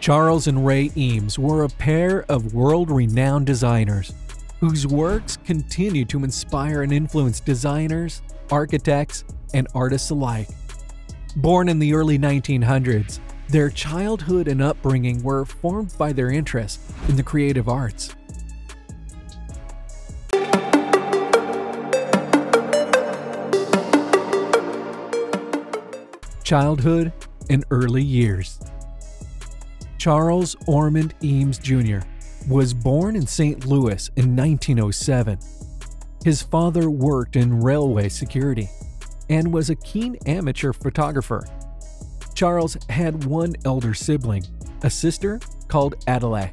Charles and Ray Eames were a pair of world renowned designers whose works continue to inspire and influence designers, architects, and artists alike. Born in the early 1900s, their childhood and upbringing were formed by their interest in the creative arts. Childhood and early years. Charles Ormond Eames Jr. was born in St. Louis in 1907. His father worked in railway security and was a keen amateur photographer. Charles had one elder sibling, a sister called Adelaide.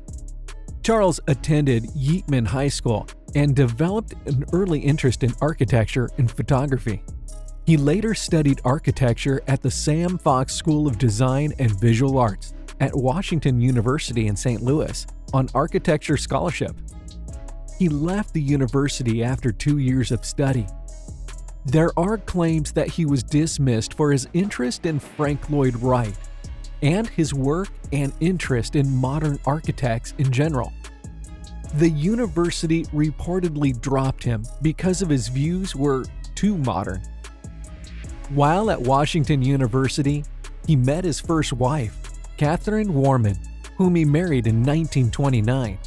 Charles attended Yeatman High School and developed an early interest in architecture and photography. He later studied architecture at the Sam Fox School of Design and Visual Arts at Washington University in St. Louis on architecture scholarship. He left the university after two years of study. There are claims that he was dismissed for his interest in Frank Lloyd Wright and his work and interest in modern architects in general. The university reportedly dropped him because of his views were too modern. While at Washington University, he met his first wife, Catherine Warman, whom he married in 1929.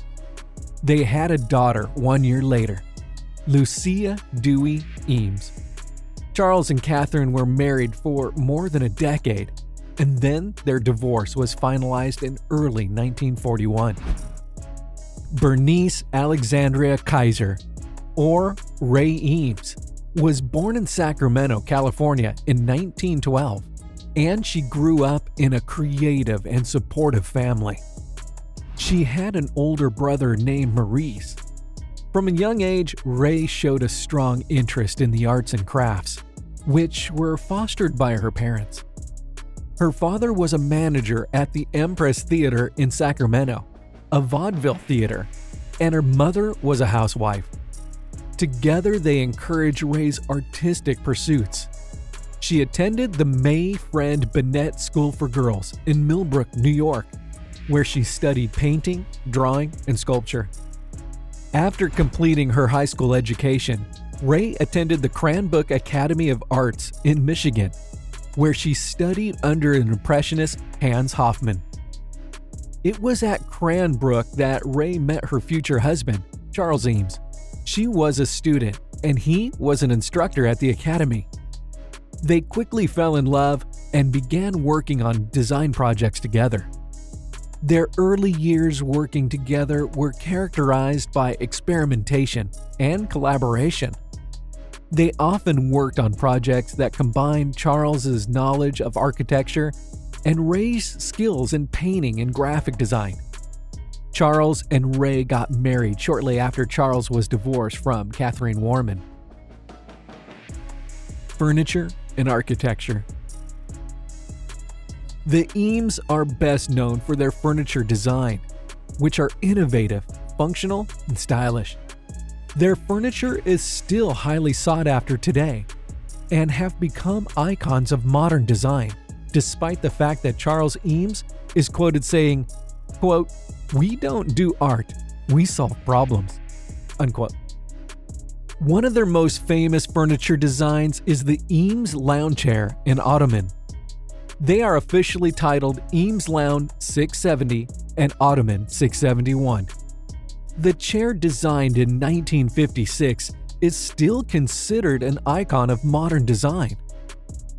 They had a daughter one year later, Lucia Dewey Eames. Charles and Catherine were married for more than a decade, and then their divorce was finalized in early 1941. Bernice Alexandria Kaiser, or Ray Eames, was born in Sacramento, California in 1912, and she grew up in a creative and supportive family. She had an older brother named Maurice. From a young age, Ray showed a strong interest in the arts and crafts, which were fostered by her parents. Her father was a manager at the Empress Theater in Sacramento, a vaudeville theater, and her mother was a housewife. Together, they encouraged Ray's artistic pursuits. She attended the May Friend Bennett School for Girls in Millbrook, New York, where she studied painting, drawing, and sculpture. After completing her high school education, Ray attended the Cranbrook Academy of Arts in Michigan, where she studied under an impressionist Hans Hofmann. It was at Cranbrook that Ray met her future husband, Charles Eames. She was a student, and he was an instructor at the academy. They quickly fell in love and began working on design projects together. Their early years working together were characterized by experimentation and collaboration. They often worked on projects that combined Charles's knowledge of architecture and Ray's skills in painting and graphic design. Charles and Ray got married shortly after Charles was divorced from Catherine Warman. Furniture and architecture. The Eames are best known for their furniture design, which are innovative, functional, and stylish. Their furniture is still highly sought after today and have become icons of modern design, despite the fact that Charles Eames is quoted saying, quote, We don't do art, we solve problems. Unquote. One of their most famous furniture designs is the Eames lounge chair and ottoman. They are officially titled Eames Lounge 670 and Ottoman 671. The chair designed in 1956 is still considered an icon of modern design.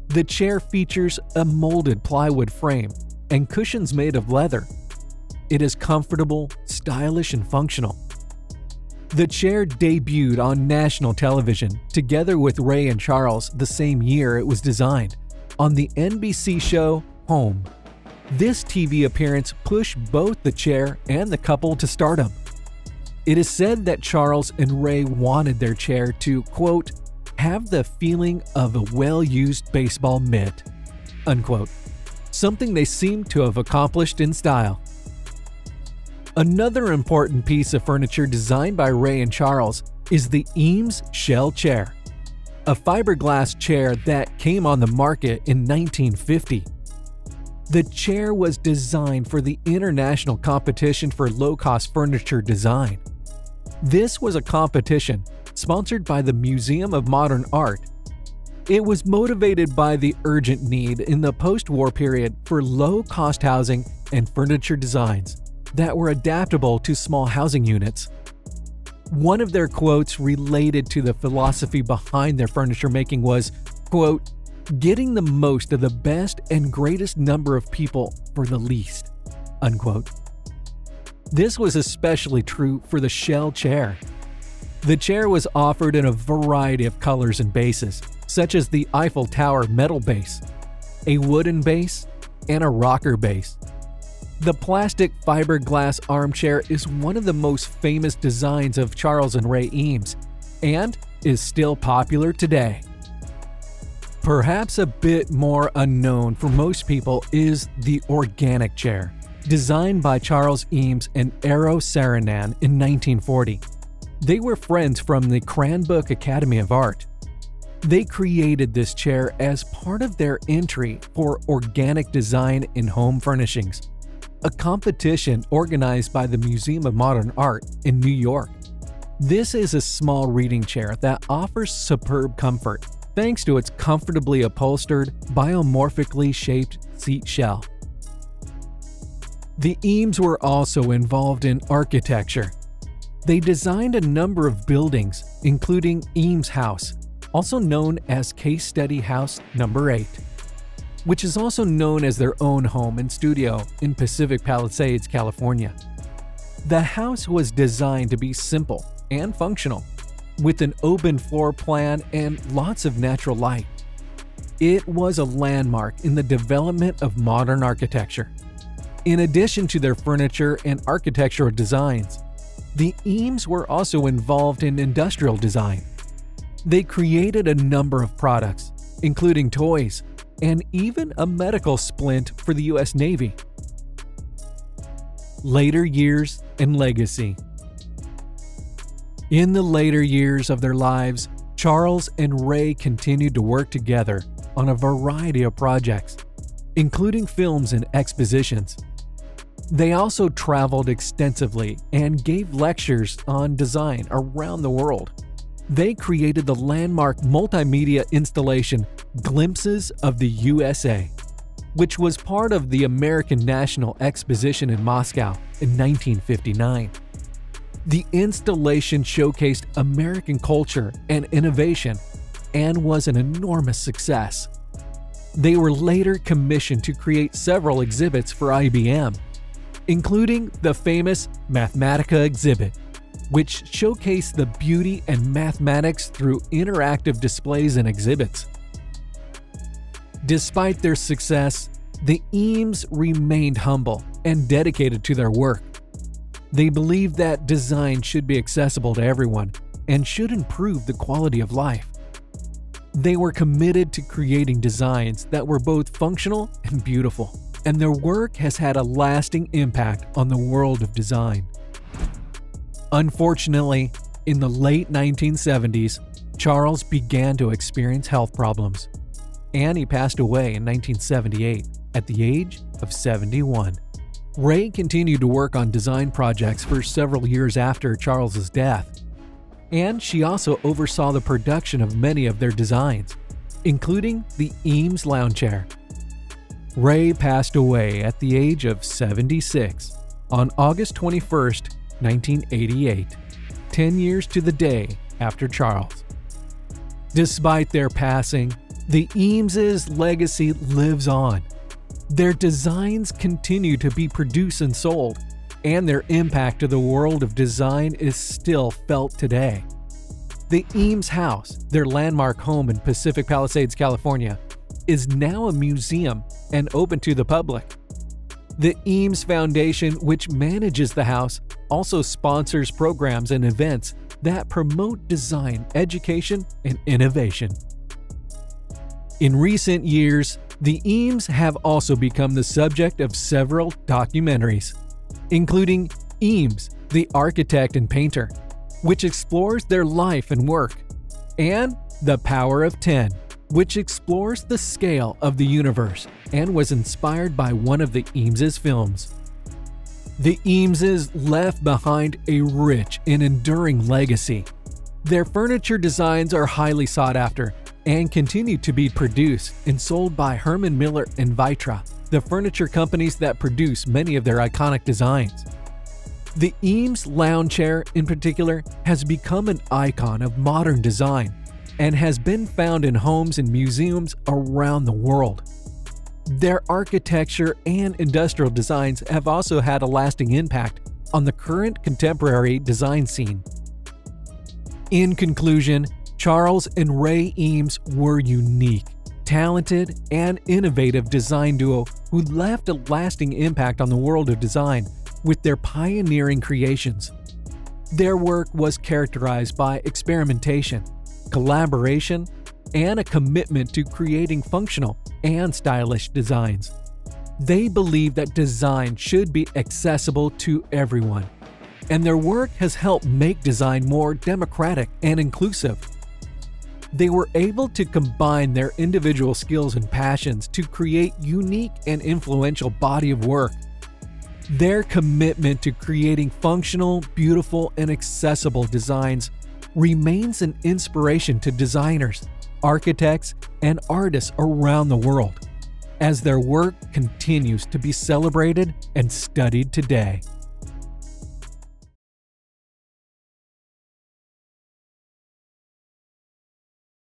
The chair features a molded plywood frame and cushions made of leather. It is comfortable, stylish, and functional. The chair debuted on national television together with Ray and Charles the same year it was designed on the NBC show Home. This TV appearance pushed both the chair and the couple to stardom. It is said that Charles and Ray wanted their chair to, quote, have the feeling of a well used baseball mitt, unquote, something they seem to have accomplished in style. Another important piece of furniture designed by Ray and Charles is the Eames Shell Chair, a fiberglass chair that came on the market in 1950. The chair was designed for the International Competition for Low Cost Furniture Design. This was a competition sponsored by the Museum of Modern Art. It was motivated by the urgent need in the post war period for low cost housing and furniture designs that were adaptable to small housing units. One of their quotes related to the philosophy behind their furniture making was, quote, getting the most of the best and greatest number of people for the least. Unquote. This was especially true for the shell chair. The chair was offered in a variety of colors and bases, such as the Eiffel Tower metal base, a wooden base, and a rocker base. The plastic fiberglass armchair is one of the most famous designs of Charles and Ray Eames and is still popular today. Perhaps a bit more unknown for most people is the organic chair, designed by Charles Eames and Eero Saarinen in 1940. They were friends from the Cranbrook Academy of Art. They created this chair as part of their entry for organic design in home furnishings, a competition organized by the Museum of Modern Art in New York. This is a small reading chair that offers superb comfort thanks to its comfortably upholstered, biomorphically shaped seat shell. The Eames were also involved in architecture. They designed a number of buildings, including Eames House, also known as Case Study House Number 8, which is also known as their own home and studio in Pacific Palisades, California. The house was designed to be simple and functional, with an open floor plan and lots of natural light. It was a landmark in the development of modern architecture. In addition to their furniture and architectural designs, the Eames were also involved in industrial design. They created a number of products, including toys, and even a medical splint for the US Navy. Later years and legacy in the later years of their lives, Charles and Ray continued to work together on a variety of projects, including films and expositions. They also traveled extensively and gave lectures on design around the world. They created the landmark multimedia installation Glimpses of the USA, which was part of the American National Exposition in Moscow in 1959. The installation showcased American culture and innovation and was an enormous success. They were later commissioned to create several exhibits for IBM, including the famous Mathematica exhibit, which showcase the beauty and mathematics through interactive displays and exhibits. Despite their success, the Eames remained humble and dedicated to their work. They believed that design should be accessible to everyone and should improve the quality of life. They were committed to creating designs that were both functional and beautiful, and their work has had a lasting impact on the world of design. Unfortunately, in the late 1970s, Charles began to experience health problems, and he passed away in 1978 at the age of 71. Ray continued to work on design projects for several years after Charles's death, and she also oversaw the production of many of their designs, including the Eames lounge chair. Ray passed away at the age of 76 on August 21, 1988, 10 years to the day after Charles. Despite their passing, the Eames' legacy lives on their designs continue to be produced and sold, and their impact to the world of design is still felt today. The Eames House, their landmark home in Pacific Palisades, California, is now a museum and open to the public. The Eames Foundation, which manages the house, also sponsors programs and events that promote design, education, and innovation. In recent years, the Eames have also become the subject of several documentaries, including Eames, the Architect and Painter, which explores their life and work, and The Power of 10, which explores the scale of the universe and was inspired by one of the Eames' films. The Eameses left behind a rich and enduring legacy. Their furniture designs are highly sought after and continue to be produced and sold by Herman Miller and Vitra, the furniture companies that produce many of their iconic designs. The Eames lounge chair, in particular, has become an icon of modern design and has been found in homes and museums around the world. Their architecture and industrial designs have also had a lasting impact on the current contemporary design scene. In conclusion, Charles and Ray Eames were unique, talented, and innovative design duo who left a lasting impact on the world of design with their pioneering creations. Their work was characterized by experimentation, collaboration, and a commitment to creating functional and stylish designs. They believe that design should be accessible to everyone, and their work has helped make design more democratic and inclusive. They were able to combine their individual skills and passions to create unique and influential body of work. Their commitment to creating functional, beautiful, and accessible designs remains an inspiration to designers, architects, and artists around the world as their work continues to be celebrated and studied today.